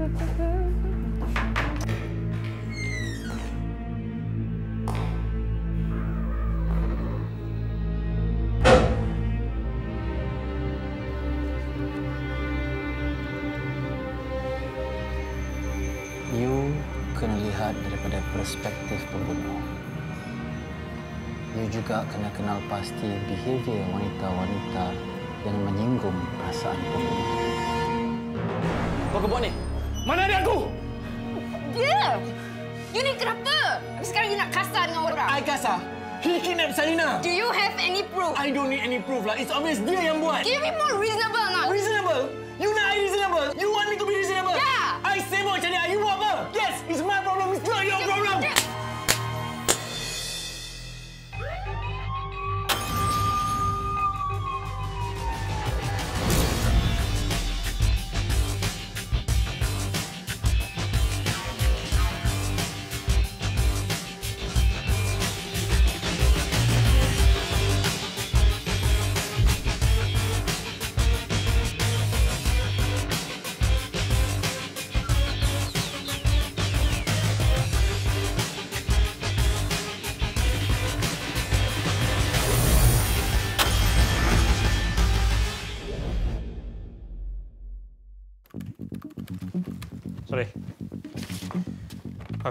You kena lihat daripada perspektif pembunuh. You juga kena kenal pasti behavior wanita-wanita yang menyinggung perasaan pembunuh. Kau ke buat ni? Mana adik aku? Dia! You ni kenapa? Sekarang you nak kasar dengan orang. I kasar. He kidnapped Salina. Do you have any proof? I don't need any proof lah. It's obvious dia yang buat. Give me more reasonable not? Reasonable? You nak I reasonable? You want me to be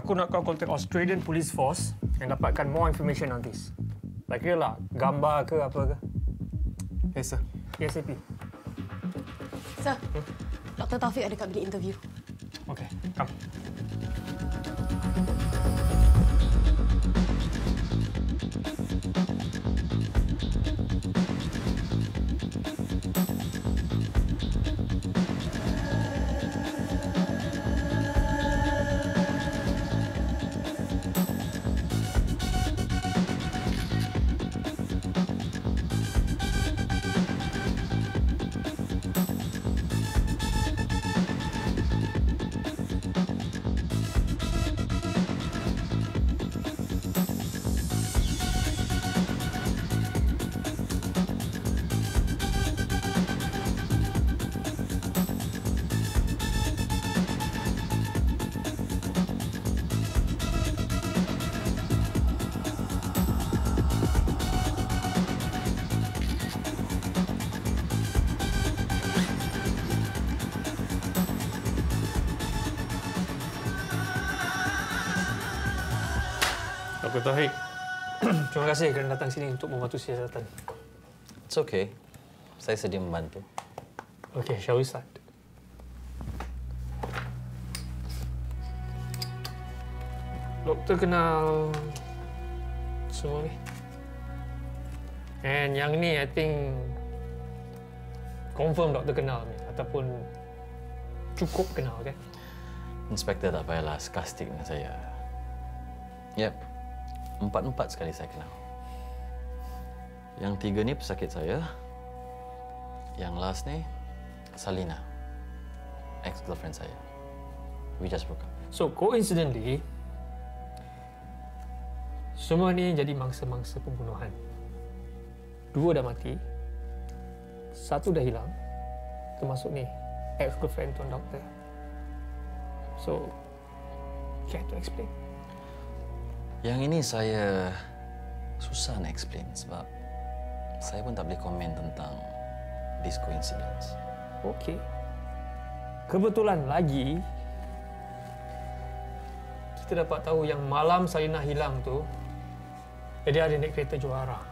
Aku nak kau contact Australian Police Force and dapatkan more information on this. Like kira lah, gambar ke apa ke. Yes, sir. ASAP. Sir, Dr. Taufik ada kat bilik interview. Taufik, terima kasih kerana datang sini untuk membantu siasatan. It's okay. Saya sedia membantu. Okay, shall we start? Doktor kenal semua ni. And yang ni I think confirm doktor kenal ni ataupun cukup kenal kan? Inspektor tak payahlah sarkastik dengan saya. Yep. Empat-empat sekali saya kenal. Yang tiga ni pesakit saya. Yang last ni, Salina. Ex-girlfriend saya. We just broke up. So coincidentally semua ni jadi mangsa-mangsa pembunuhan. Dua dah mati. Satu dah hilang. Termasuk ni ex-girlfriend tuan doktor. So care to explain? Yang ini saya susah nak explain sebab saya pun tak boleh komen tentang this coincidence. Okey. Kebetulan lagi kita dapat tahu yang malam Salina hilang tu dia ada naik kereta juara.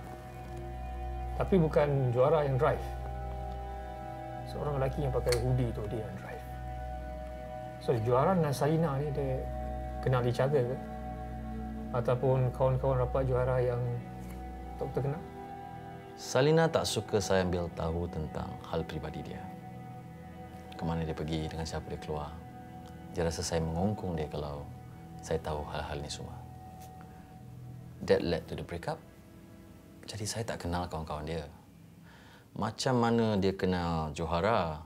Tapi bukan juara yang drive. Seorang lelaki yang pakai hoodie tu dia yang drive. So juara dan Salina ni dia kenal other ke? Ataupun kawan-kawan rapat juara yang doktor kenal? Salina tak suka saya ambil tahu tentang hal pribadi dia. Kemana dia pergi, dengan siapa dia keluar. Dia rasa saya mengungkung dia kalau saya tahu hal-hal ini semua. That led to the breakup. Jadi saya tak kenal kawan-kawan dia. Macam mana dia kenal Johara?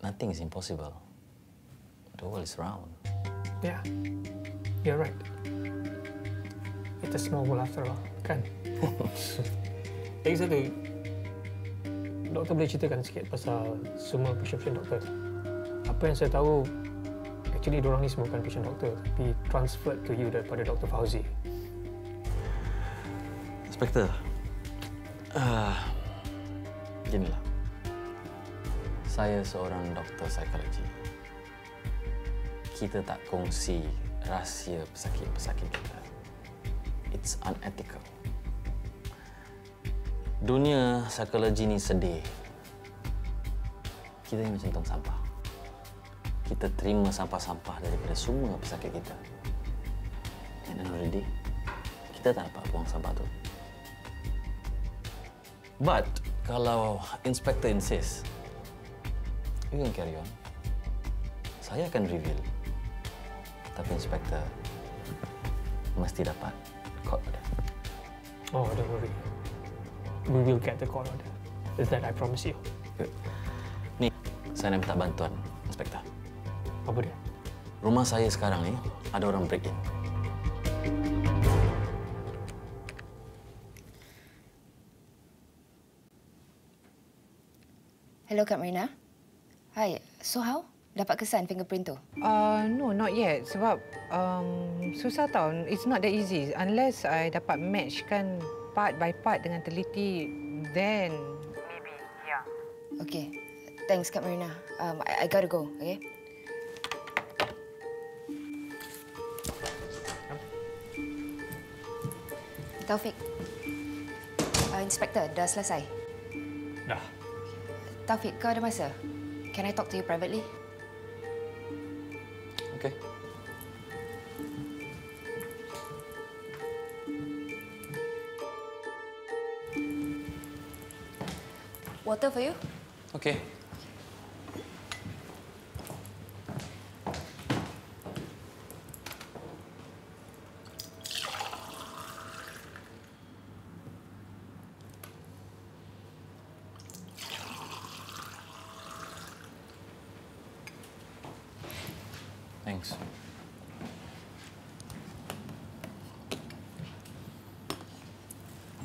Nothing is impossible. The world is round. Yeah, you're right. It's a small world after all, kan? Lagi satu, doktor boleh ceritakan sikit pasal semua patient-patient doktor. Apa yang saya tahu, actually diorang ni semua bukan patient doktor, tapi transferred to you daripada Dr. Fauzi. Inspektor, uh, ginilah. Saya seorang doktor psikologi. Kita tak kongsi rahsia pesakit-pesakit kita. It's unethical. Dunia psikologi ni sedih. Kita ni macam tong sampah. Kita terima sampah-sampah daripada semua pesakit kita. And already, kita tak dapat buang sampah tu. But, kalau inspector insist, you can carry on. Saya akan reveal. Tapi inspector mesti dapat court order. Oh, don't worry. We will get the court order. Is that I promise you. Good. Ni, saya nak minta bantuan, inspektor. Apa dia? Rumah saya sekarang ni ada orang break in. Hello, Kak Marina. Hi. So how? Dapat kesan fingerprint tu? Uh, no, not yet. Sebab um, susah tau. It's not that easy. Unless I dapat match kan part by part dengan teliti, then maybe, yeah. Okay. Thanks, Kak Marina. Um, I, I gotta go, okay? Taufik. Uh, Inspector, dah selesai. Dah. Taufik, kau ada masa? Can I talk to you privately? Water for you? Okay. Thanks.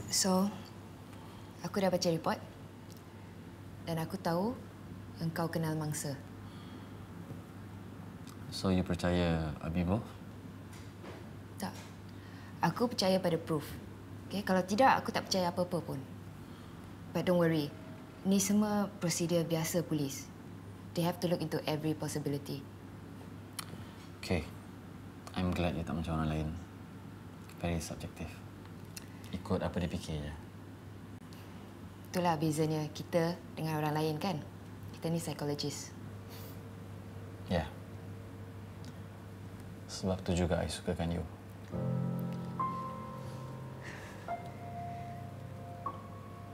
So, aku dah baca report. Dan aku tahu engkau kenal mangsa. So you percaya Abibo? Tak. Aku percaya pada proof. Okay? Kalau tidak, aku tak percaya apa-apa pun. But don't worry. Ni semua prosedur biasa polis. They have to look into every possibility. Okay. I'm glad you tak macam orang lain. Very subjective. Ikut apa dia fikir je. Itulah bezanya kita dengan orang lain kan? Kita ni psychologist. Ya. Yeah. Sebab tu juga I sukakan you.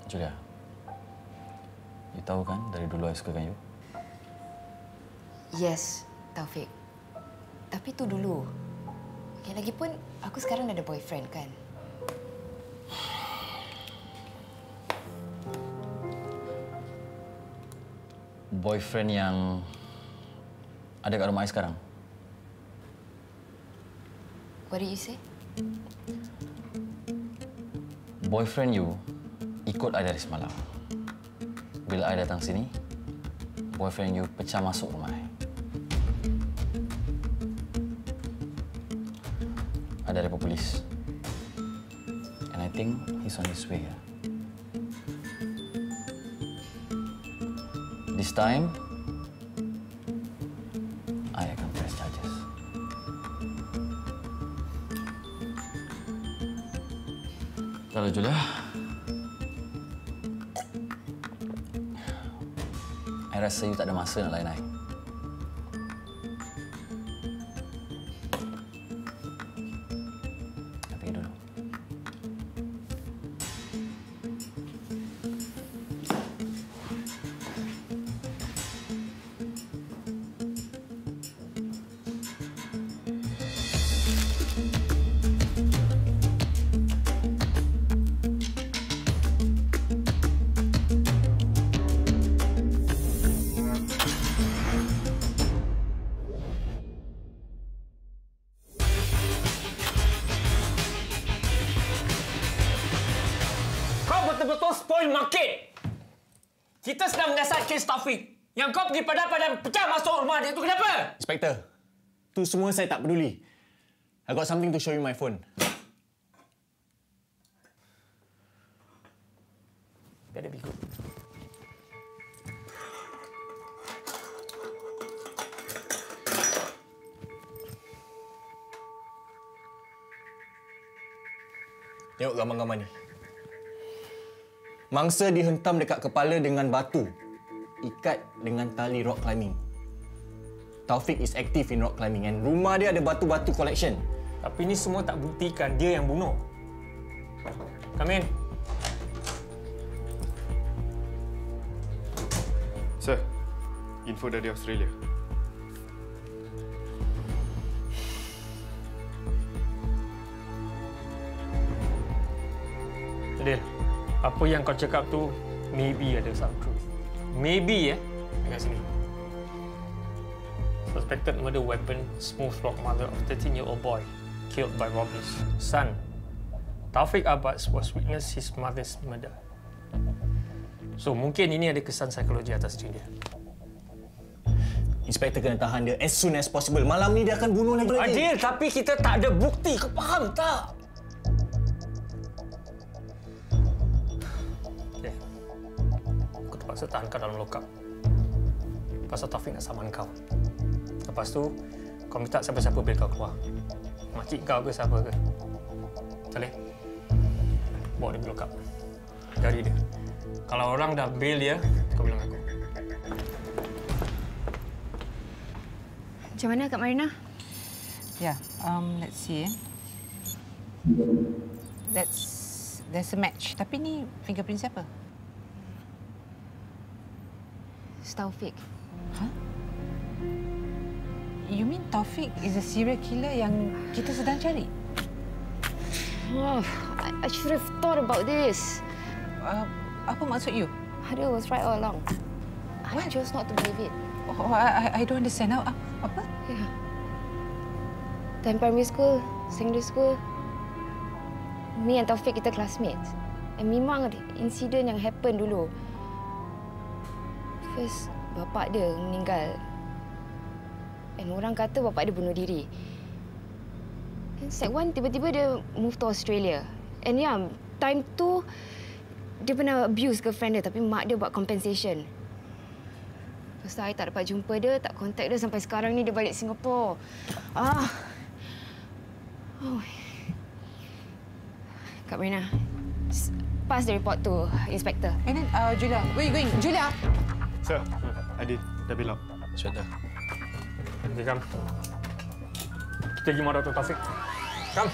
Julia. You tahu kan dari dulu I sukakan you? Yes, Taufik. Tapi tu dulu. Okay, lagipun aku sekarang ada boyfriend kan? Boyfriend yang ada kat rumah I sekarang. What did you say? Boyfriend you ikut I dari semalam. Bila I datang sini, boyfriend you pecah masuk rumah I. Ada report polis. And I think he's on his way. ya. Time, I akan press charges. Kalau Julia, I rasa you tak ada masa nak I. I Kita sedang menyiasat kes Taufik. Yang kau pergi pada pada pecah masuk rumah dia tu kenapa? Inspector, tu semua saya tak peduli. I got something to show you my phone. Better be good. Tengok gambar-gambar ni. Mangsa dihentam dekat kepala dengan batu. Ikat dengan tali rock climbing. Taufik is active in rock climbing and rumah dia ada batu-batu collection. Tapi ini semua tak buktikan dia yang bunuh. Come in. Sir, info dari Australia. Adil, apa yang kau cakap tu maybe ada some truth. Maybe eh. Dengar sini. Suspected murder weapon, smooth rock mother of 13-year-old boy killed by robbers. Son, Taufik Abbas was witness his mother's murder. So mungkin ini ada kesan psikologi atas diri dia. Inspektor kena tahan dia as soon as possible. Malam ni dia akan bunuh lagi. Adil, tapi kita tak ada bukti. Kau faham tak? Terpaksa tahan kau dalam lokap. Pasal Taufik nak saman kau. Lepas tu, kau minta siapa-siapa bil kau keluar. Makcik kau ke siapa ke. Saleh, bawa dia ke lokap. Cari dia. Kalau orang dah bail dia, kau bilang aku. Macam mana Kak Marina? Yeah, um, let's see. Eh. That's there's a match. Tapi ni fingerprint siapa? Taufik. You mean Taufik is a serial killer yang kita sedang cari? Oh, I, I should have thought about this. Uh, apa maksud you? Adil was right all along. I What? chose not to believe it. Oh, I, I- I don't understand. Apa? apa? Yeah. Time primary school, secondary school, me and Taufik kita classmates. And memang ada insiden yang happen dulu. First, bapak dia meninggal. And orang kata bapak dia bunuh diri. Sec 1, tiba-tiba dia move to Australia. And yeah, time tu, dia pernah abuse girlfriend dia tapi mak dia buat compensation. Lepas tu, I tak dapat jumpa dia, tak contact dia sampai sekarang ni dia balik Singapura. Ah. Oh. Kak Marina, pass the report to inspector. And then, uh, Julia, where you going? Julia! Sir, Adil, dah belok. Inspector. Okay, come. Kita pergi rumah Dr. Taufik. Come.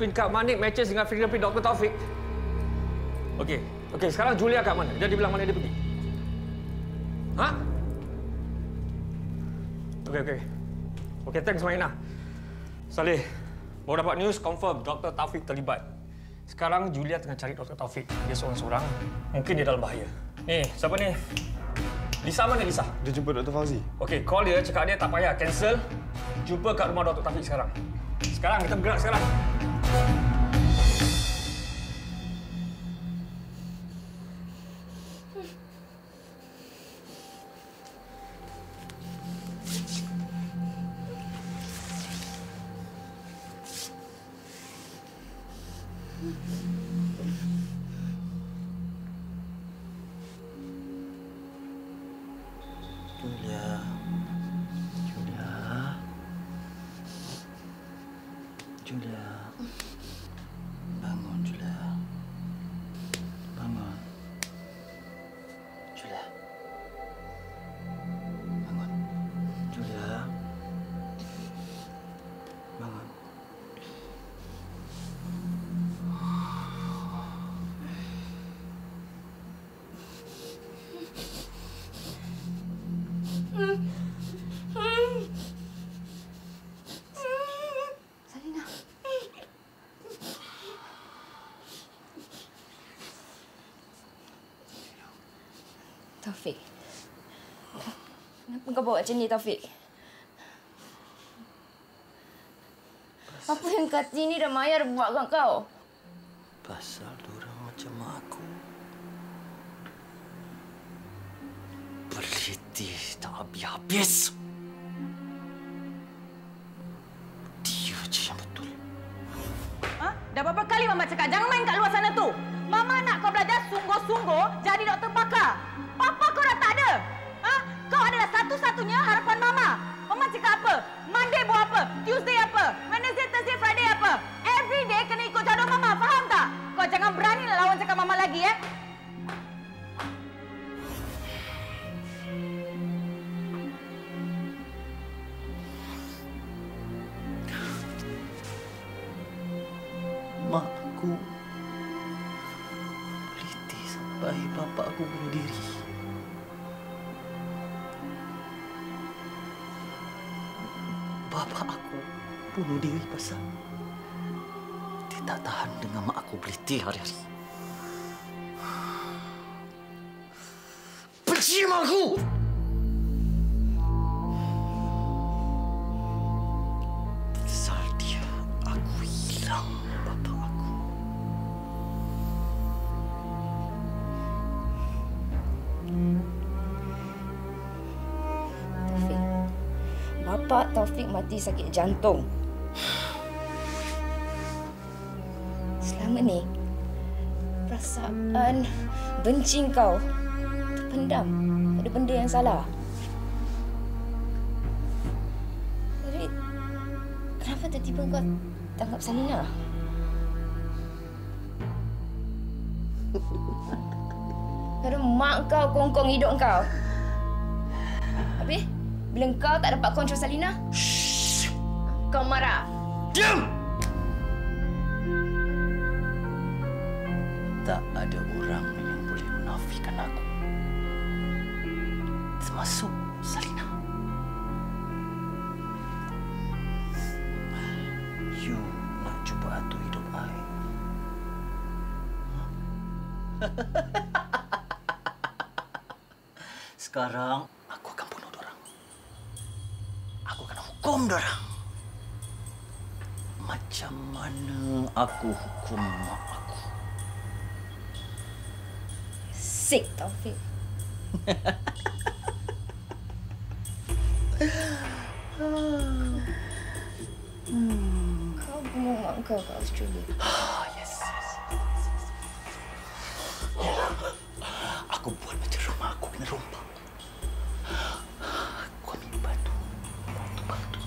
Fingerprint Kak Manik matches dengan fingerprint Dr. Taufik? Okey. Okey, sekarang Julia kat mana? Dia bilang mana dia pergi? Ha? Okey, okey. Okey, thanks Maina. Saleh, baru dapat news confirm Dr. Taufik terlibat. Sekarang Julia tengah cari Dr. Taufik. Dia seorang-seorang. Mungkin dia dalam bahaya. Ni, siapa ni? Lisa mana Lisa? Dia jumpa Dr. Fauzi. Okey, call dia, cakap dia tak payah cancel. Jumpa kat rumah Dr. Taufik sekarang. Sekarang kita bergerak sekarang. Thank you. Taufik. Kenapa kau bawa macam ni, Taufik? Apa yang Kartini dan Maya dah buat kat kau? Pasal diorang macam aku. Peliti tak habis-habis. Mak aku peliti hari-hari. Benci mak aku! Pasal dia, aku hilang bapa aku. Taufik. Bapa Taufik mati sakit jantung. Perasaan benci kau terpendam pada benda yang salah. Tapi, kenapa tiba-tiba kau tangkap Salina? Kerana mak kau kongkong hidup kau. Habis, bila kau tak dapat kontrol Salina, kau marah. Diam! Bunuh mak kau kat Australia. Yes, aku buat macam rumah aku kena rompak. Aku ambil batu, batu-batu.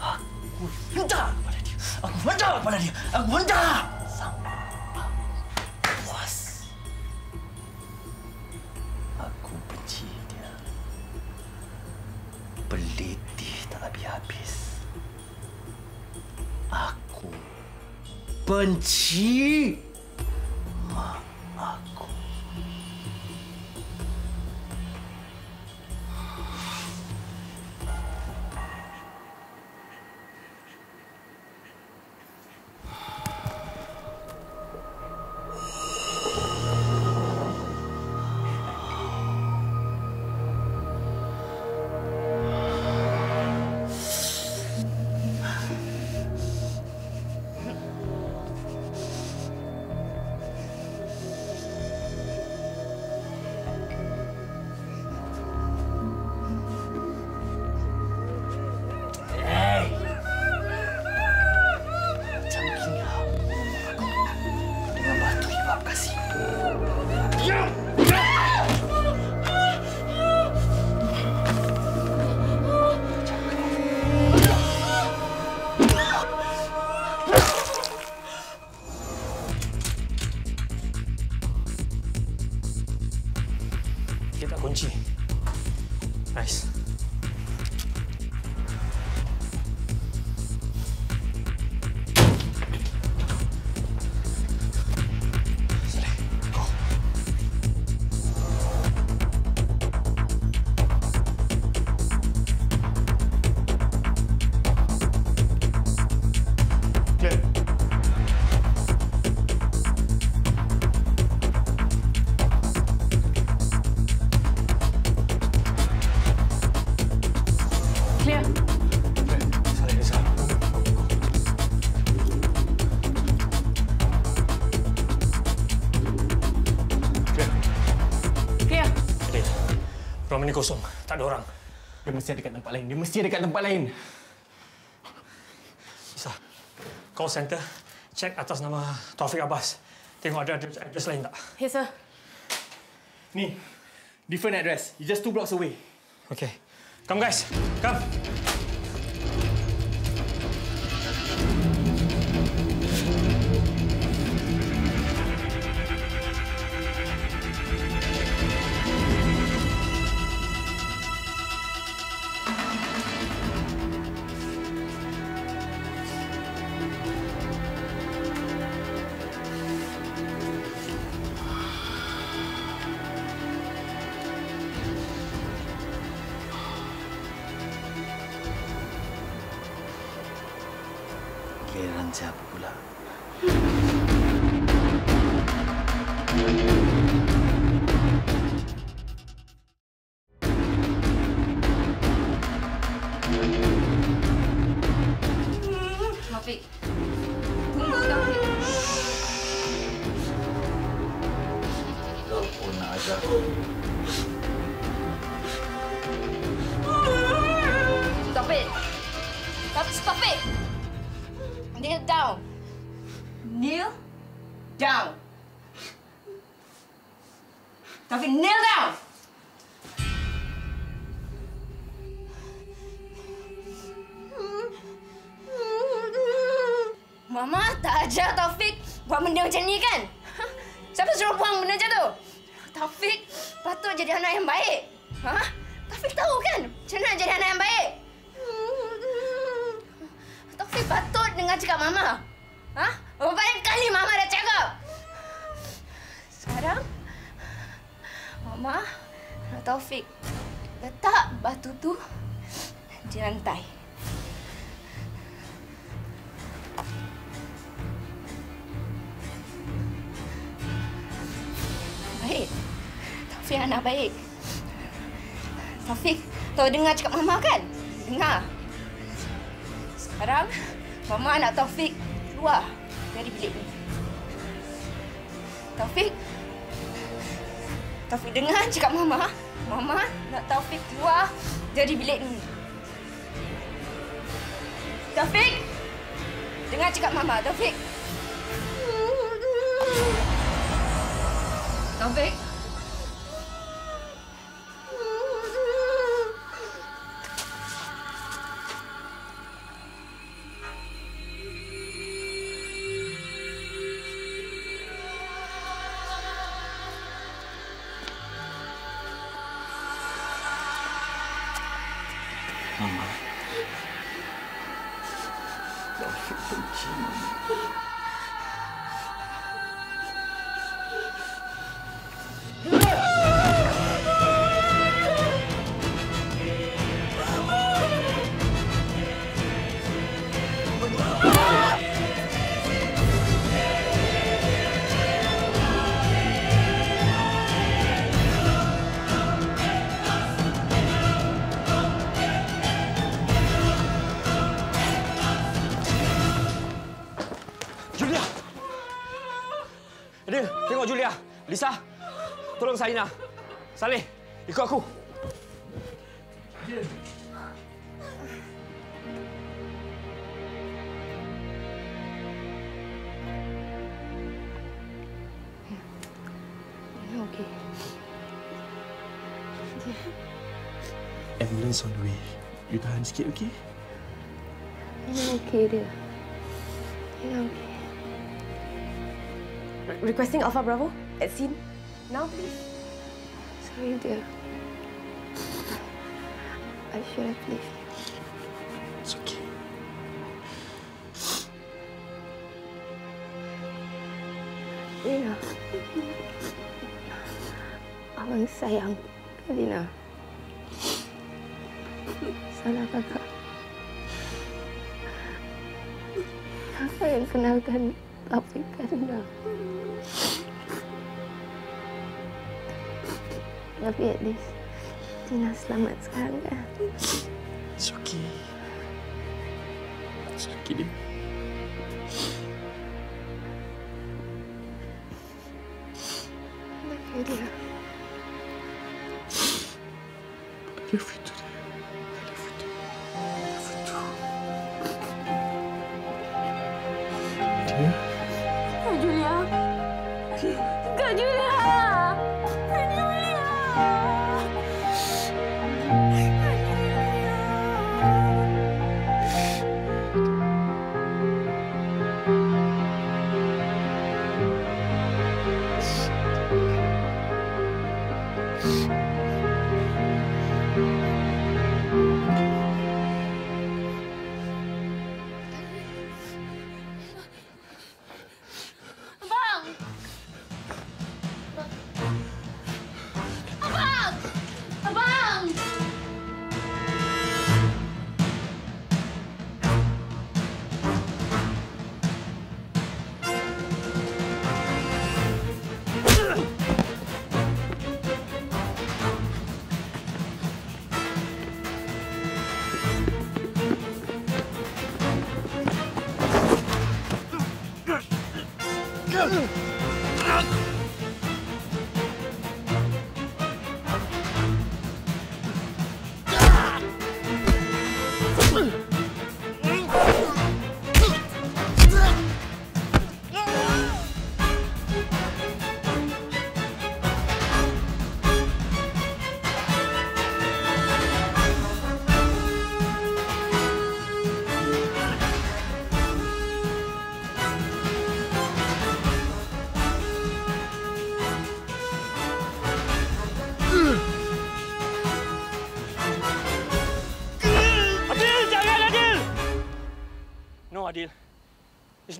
Aku hentak kepada dia. Aku hentak kepada dia. Aku hentak. Benci mak tempat lain. Dia mesti dekat tempat lain. Lisa, call center. Check atas nama Taufik Abbas. Tengok ada address, address lain tak? Yes, sir. Ni. Different address. You just two blocks away. Okay. Come guys, come. Siapa pula? Ajar Taufik buat benda macam ni kan? Siapa suruh buang benda macam tu? Taufik patut jadi anak yang baik. Taufik anak baik. Taufik, tahu dengar cakap Mama kan? Dengar. Sekarang, Mama nak Taufik keluar dari bilik ni. Taufik. Taufik dengar cakap Mama. Mama nak Taufik keluar dari bilik ni. Taufik. Dengar cakap Mama, Taufik. Taufik. Tengok Julia. Lisa, tolong Saina. Saleh, ikut aku. Okey. Ambulance on the way. You tahan sikit, okey? Okey dia. Ya, okey. Re- Requesting Alpha Bravo at scene now, please. Sorry, dear. I should have lived. It's okay. Lina. Abang sayang Lina. Salah kakak. Kakak yang kenalkan Taufik ke Lina. Tapi at least Lina selamat sekarang kan? It's okay. It's okay, dia. Okay, dia. I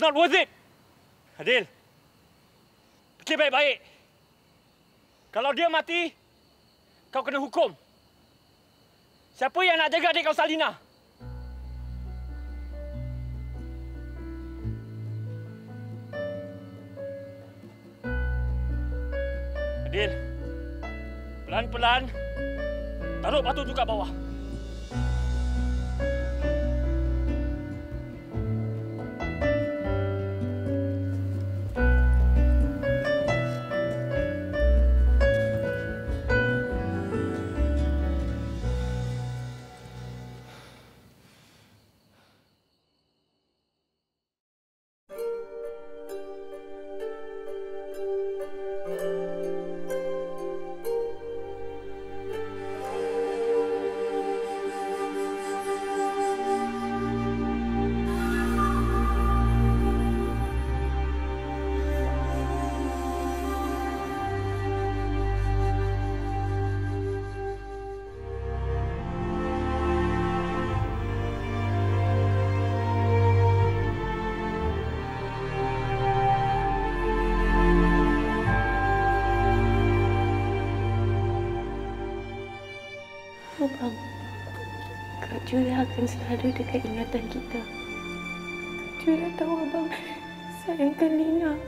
Not worth it. Adil, fikir baik-baik. Kalau dia mati, kau kena hukum. Siapa yang nak jaga adik kau Salina? Adil, pelan-pelan taruh batu tu kat bawah. Julia akan selalu dekat ingatan kita. Julia tahu abang sayangkan Lina.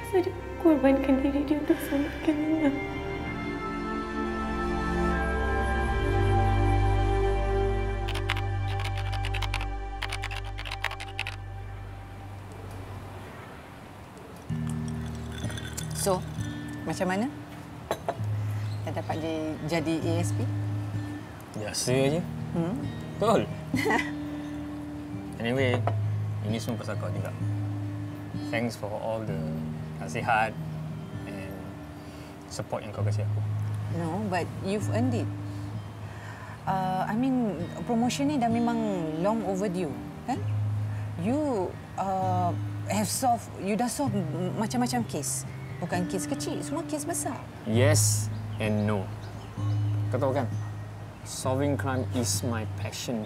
Masa dia korbankan diri dia untuk selamatkan Lina. So, macam mana? Dah dapat jadi ASP? Biasa je. Hmm? Betul. anyway, ini semua pasal kau juga. Thanks for all the nasihat and support yang kau kasih aku. No, but you've earned it. Uh, I mean, promotion ni dah memang long overdue, kan? You uh, have solved, you dah solve macam-macam kes. Bukan kes kecil, semua kes besar. Yes and no. Kau tahu kan? Solving crime is my passion.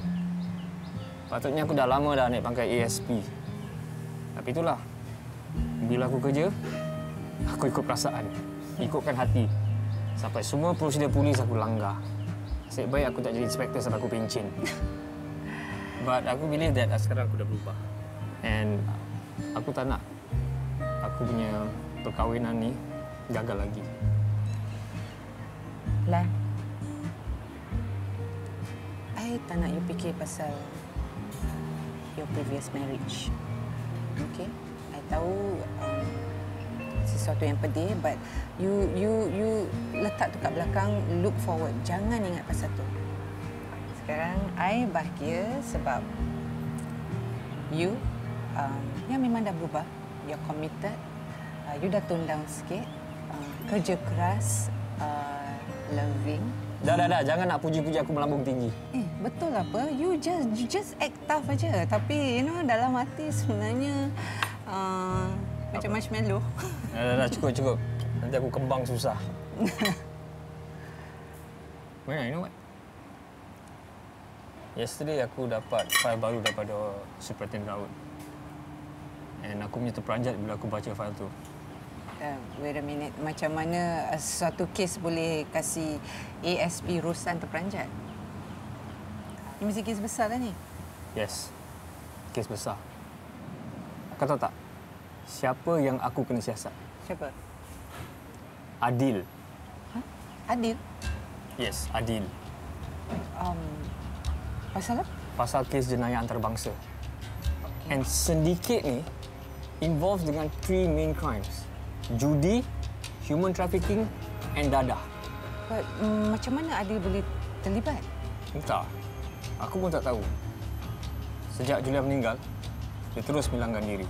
Patutnya aku dah lama dah naik pangkat ASP. Tapi itulah. Bila aku kerja, aku ikut perasaan. Ikutkan hati. Sampai semua prosedur polis aku langgar. Nasib baik aku tak jadi inspektor sebab aku pencin. But aku believe that sekarang aku dah berubah. And aku tak nak aku punya perkahwinan ni gagal lagi. Lan. I tak nak you fikir pasal your previous marriage. Okay? I tahu um, sesuatu yang pedih but you you you letak tu kat belakang look forward. Jangan ingat pasal tu. Sekarang I bahagia sebab you um, yang memang dah berubah. You're committed. Uh, you dah tone down sikit. Uh, kerja keras. Uh, loving. Dah, dah, dah. Jangan nak puji-puji aku melambung tinggi. Eh, betul apa? You just you just act tough aja. Tapi, you know, dalam hati sebenarnya uh, macam marshmallow. Dah, dah, dah. Cukup, cukup. Nanti aku kembang susah. Well, you know what? Yesterday aku dapat file baru daripada Superintendent Raut. And aku punya terperanjat bila aku baca file tu. Uh, wait a minute. Macam mana uh, suatu kes boleh kasih ASP Rosan terperanjat? Ini mesti kes besar lah ni. Yes. Kes besar. Kau tahu tak? Siapa yang aku kena siasat? Siapa? Adil. Adil? Yes, Adil. Um, pasal apa? Pasal kes jenayah antarabangsa. And syndicate ni involves dengan three main crimes. Judi, human trafficking and dadah. But, um, macam mana Adil boleh terlibat? Entah. Aku pun tak tahu. Sejak Julia meninggal, dia terus bilangkan diri.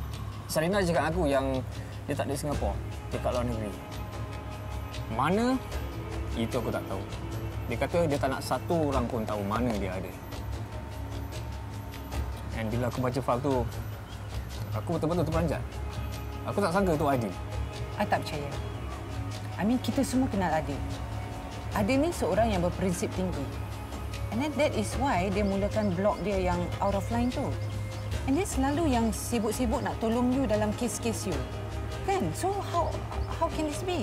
Sarina cakap aku yang dia tak ada di Singapura, dia kat luar negeri. Mana? Itu aku tak tahu. Dia kata dia tak nak satu orang pun tahu mana dia ada. And bila aku baca file tu, aku betul-betul terperanjat. Aku tak sangka tu Adil. I tak percaya. I mean, kita semua kenal Adil. Adil ni seorang yang berprinsip tinggi. And then that is why dia mulakan blog dia yang out of line tu. And dia selalu yang sibuk-sibuk nak tolong you dalam kes-kes you. Kan? So how how can this be?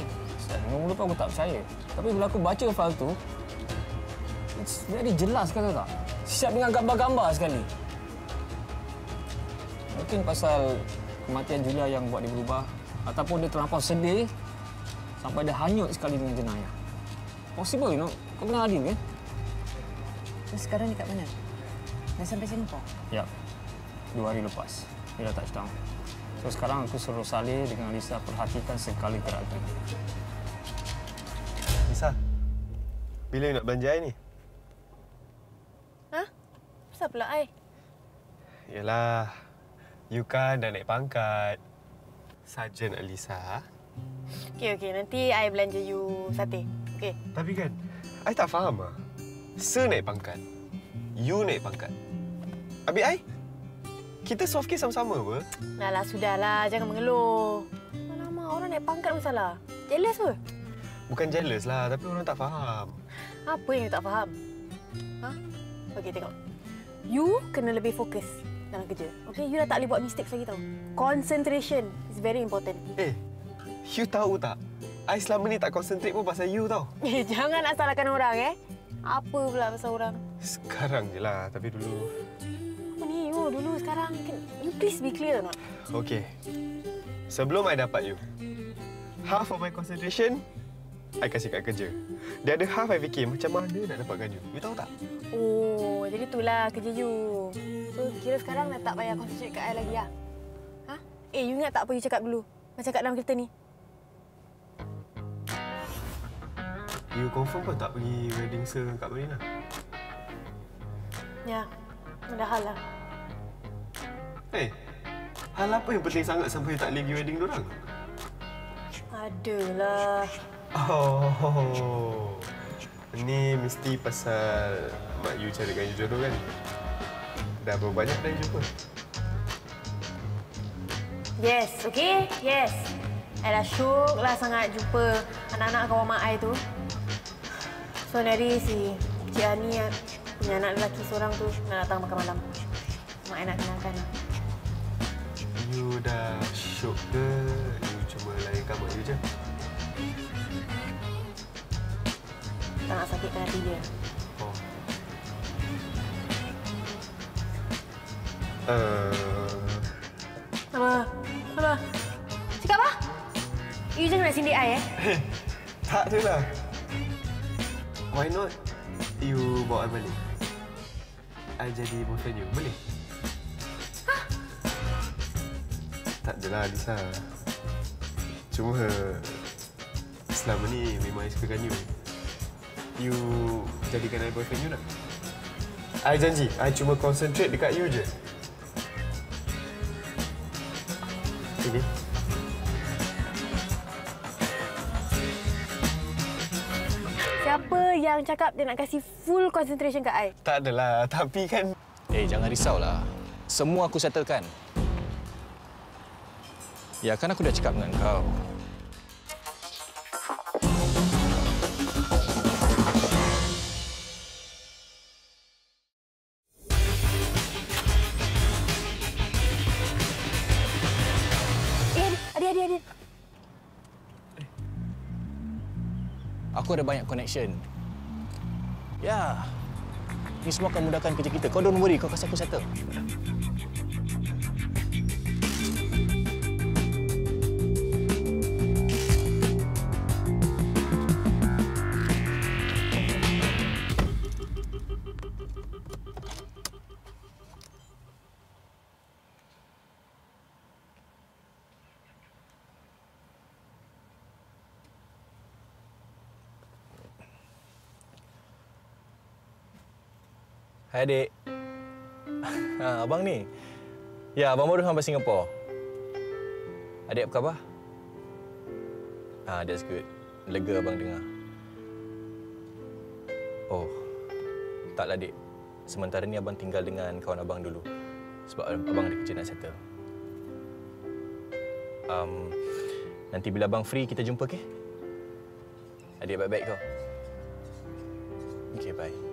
Mula-mula pun aku tak percaya. Tapi bila aku baca file tu, it's very jelas kata tak? Siap dengan gambar-gambar sekali. Mungkin pasal kematian Julia yang buat dia berubah ataupun dia terlampau sedih sampai dia hanyut sekali dengan jenayah. Possible, you know. Kau kenal Adil kan? So sekarang ni kat mana? Dah sampai Singapore? Ya. Dua hari lepas. Dia dah touchdown. So sekarang aku suruh Saleh dengan Lisa perhatikan sekali gerakan. Lisa, bila nak belanja air ni? Ha? Kenapa pula ai? Yalah, you kan dah naik pangkat. Sarjan Alisa. Okey, okey. Nanti ai belanja you sate. Okey. Tapi kan, I tak faham ah. Sir naik pangkat. You naik pangkat. Habis I? Kita soft case sama-sama apa? Dah lah, sudahlah. Jangan mengeluh. Alamak, orang naik pangkat pun salah. Jealous apa? Bukan jealous lah, tapi orang tak faham. Apa yang you tak faham? Ha? Okey, tengok. You kena lebih fokus dalam kerja. Okey, you dah tak boleh buat mistakes lagi tau. Concentration is very important. Eh, you tahu tak? I selama ni tak concentrate pun pasal you tau. Eh, jangan nak salahkan orang eh. Apa pula pasal orang? Sekarang je lah, tapi dulu... Apa ni? You dulu sekarang. Can you please be clear not? Okey. Sebelum I dapat you, half of my concentration, I kasih kat kerja. The other half, I fikir macam mana nak dapatkan you. You tahu tak? Oh, jadi itulah kerja you. So, kira sekarang dah tak payah concentrate kat I lagi lah. Ha? Eh, you ingat tak apa you cakap dulu? Macam kat dalam kereta ni. You confirm kau tak pergi wedding sir Kak Marina? Ya, ada hal lah. Eh, hal apa yang penting sangat sampai you tak boleh pergi wedding diorang? Adalah. Oh, ni mesti pasal mak you carikan you jodoh kan? Dah berapa banyak dah you jumpa? Yes, okey? Yes. I dah syuk lah sangat jumpa anak-anak kawan mak I tu. So, dari si Cik Ani punya anak lelaki seorang tu nak datang makan malam. Mak I nak kenalkan. You dah syok ke? You cuma layan kamar you je? Tak nak sakitkan hati dia. Oh. Uh, Apa? Apa? Cakap apa? You jangan nak sindik I eh. tak adalah. Why not you bawa I balik? I jadi boyfriend you. Boleh? Tak adalah, Lisa. Cuma selama ni memang I sukakan you. You jadikan I boyfriend you nak? I janji, I cuma concentrate dekat you je. Okay? Siapa yang cakap dia nak kasih full concentration kat I? Tak adalah, tapi kan... Eh, jangan risaulah. Semua aku settlekan. Ya, kan aku dah cakap dengan kau. Aku ada banyak connection. Ya. Ini semua akan mudahkan kerja kita. Kau don't worry, kau kasih aku settle. Adik. Ha, abang ni. Ya, abang baru sampai Singapura. Adik apa khabar? Ah, that's good. Lega abang dengar. Oh, taklah adik. Sementara ni abang tinggal dengan kawan abang dulu. Sebab abang ada kerja nak settle. Um, nanti bila abang free, kita jumpa, okey? Adik baik-baik kau. Okey, bye.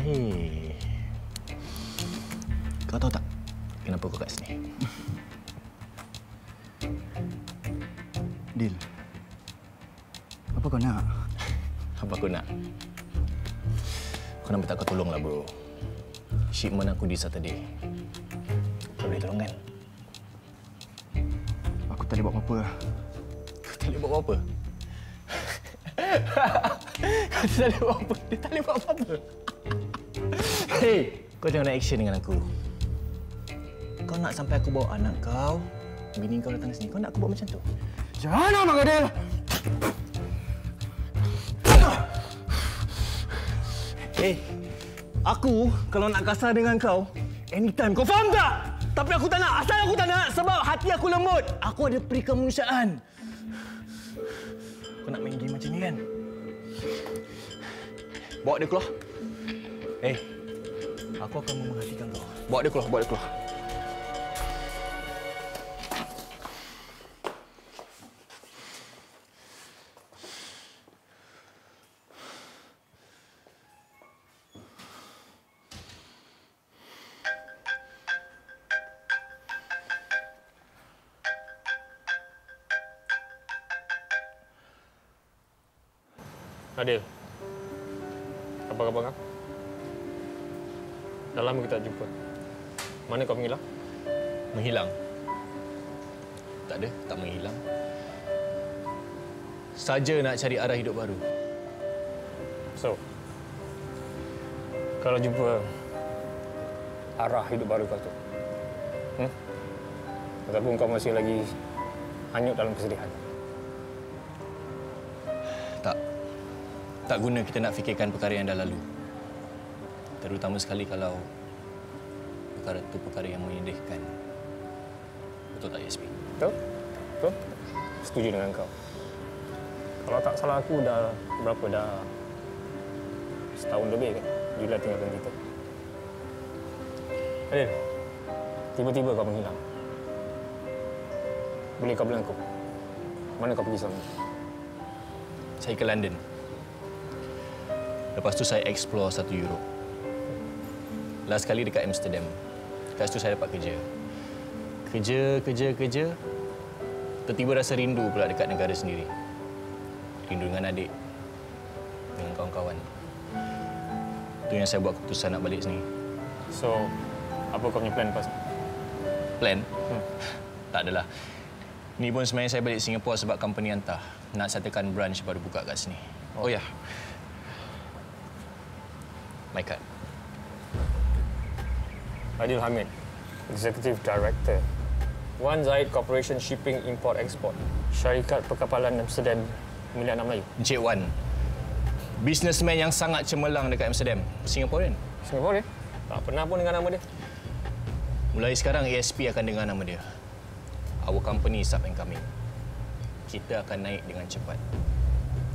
Tahir. Kau tahu tak kenapa kau kat sini? Dil. Apa kau nak? Apa aku nak? Kau nak minta kau tolong lah, bro. Shipment aku di Saturday. Kau boleh tolong kan? Aku tak boleh buat apa-apa. Kau tak boleh buat apa-apa? kau tak boleh buat apa? Dia tak boleh buat apa-apa. Kau nak action dengan aku. Kau nak sampai aku bawa anak kau, bini kau datang sini. Kau nak aku buat macam tu? Jangan Abang Adil! Eh, aku kalau nak kasar dengan kau, anytime. Kau faham tak? Tapi aku tak nak. Asal aku tak nak sebab hati aku lembut. Aku ada peri kemanusiaan. Kau nak main game macam ni kan? Bawa dia keluar. Eh, aku akan memerhatikan kau. Bawa dia keluar, bawa dia keluar. Adil. Apa khabar kau? Dah lama kita tak jumpa. Mana kau menghilang? Menghilang? Tak ada, tak menghilang. Saja nak cari arah hidup baru. So, kalau jumpa arah hidup baru kau tu, hmm? ataupun kau masih lagi hanyut dalam kesedihan, Tak. Tak guna kita nak fikirkan perkara yang dah lalu. Terutama sekali kalau perkara itu perkara yang menyedihkan. Betul tak, YSP? Betul? Betul? Setuju dengan kau. Kalau tak salah aku dah berapa dah setahun lebih kan Julia tinggalkan kita. Adil, tiba-tiba kau menghilang. Boleh kau bilang aku, mana kau pergi selama ni? Saya ke London. Lepas tu saya explore satu Europe. Last kali dekat Amsterdam. Dekat situ saya dapat kerja. Kerja, kerja, kerja. Tiba-tiba rasa rindu pula dekat negara sendiri. Rindu dengan adik. Dengan kawan-kawan. Itu yang saya buat keputusan nak balik sini. So, apa kau punya plan lepas ni? Plan? Hmm. Tak adalah. Ni pun sebenarnya saya balik Singapura sebab company hantar. Nak settlekan branch baru buka kat sini. Oh, oh ya. My card. Adil Hamid, Executive Director. One Zahid Corporation Shipping Import Export. Syarikat Perkapalan Amsterdam milik anak Melayu. Encik Wan. Businessman yang sangat cemerlang dekat Amsterdam. Singaporean. Singaporean? Tak pernah pun dengar nama dia. Mulai sekarang ASP akan dengar nama dia. Our company is up and coming. Kita akan naik dengan cepat.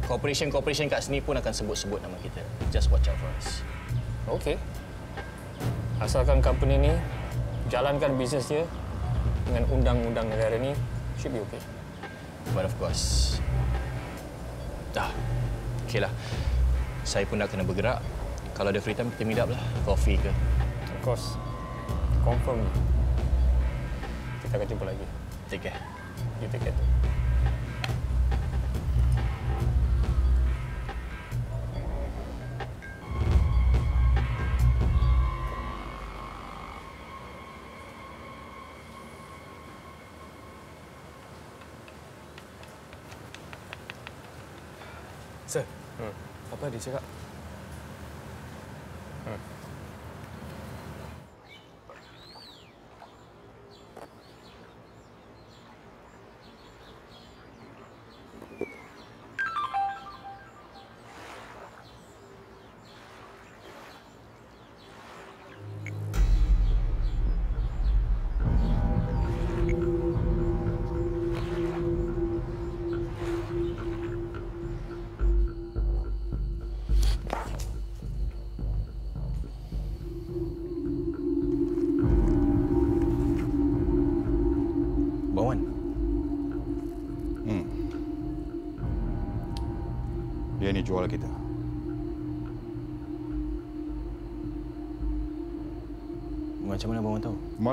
Corporation-corporation kat sini pun akan sebut-sebut nama kita. Just watch out for us. Okey. Asalkan company ni jalankan bisnes dia dengan undang-undang negara ni, should be okay. But of course. Dah. Okeylah. Saya pun dah kena bergerak. Kalau ada free time, kita meet up lah. Coffee ke. Of course. Confirm. Kita akan jumpa lagi. Take care. You take care too. Hmm. apa dia cakap?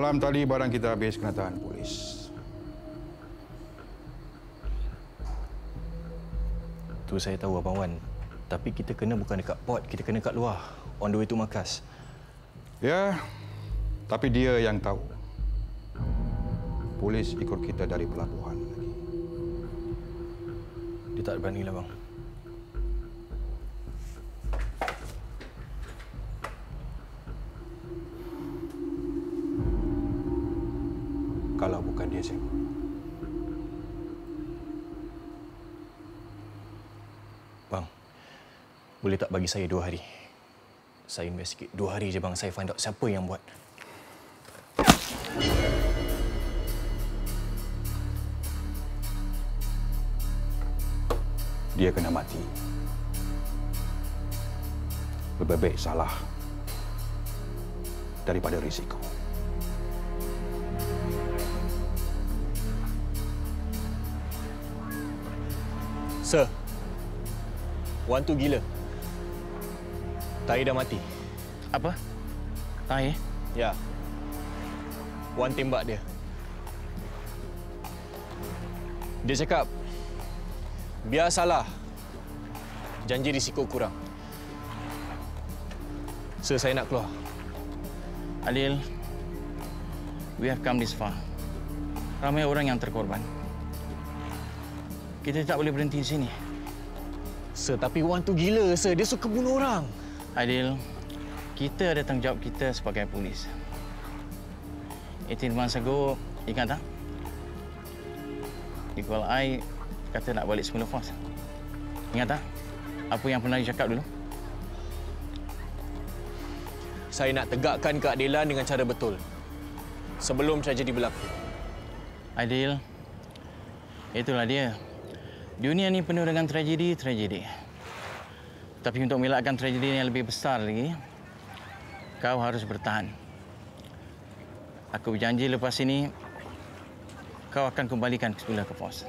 Malam tadi barang kita habis kena tahan polis. Tu saya tahu Abang Wan. Tapi kita kena bukan dekat port, kita kena kat luar. On the way to markas. Ya, tapi dia yang tahu. Polis ikut kita dari pelabuhan lagi. Dia tak berani lah, bang. Kalau bukan dia, siapa? Bang, boleh tak bagi saya dua hari? Saya invest sikit. Dua hari je, bang. Saya find out siapa yang buat. Dia kena mati. Lebih baik salah daripada risiko. Sir, Wan tu gila. Tai dah mati. Apa? Tai? Ya. Wan tembak dia. Dia cakap, biar salah, janji risiko kurang. Sir, saya nak keluar. Adil, we have come this far. Ramai orang yang terkorban. Kita tak boleh berhenti di sini. Sir, tapi Wan tu gila, sir. Dia suka bunuh orang. Adil, kita ada tanggungjawab kita sebagai polis. 18 months ago, ingat tak? Equal I kata nak balik semula force. Ingat tak? Apa yang pernah dicakap dulu? Saya nak tegakkan keadilan dengan cara betul. Sebelum tragedi berlaku. Adil, itulah dia. Dunia ni penuh dengan tragedi-tragedi. Tapi untuk melakkan tragedi yang lebih besar lagi, kau harus bertahan. Aku berjanji lepas ini, kau akan kembalikan semula ke pos.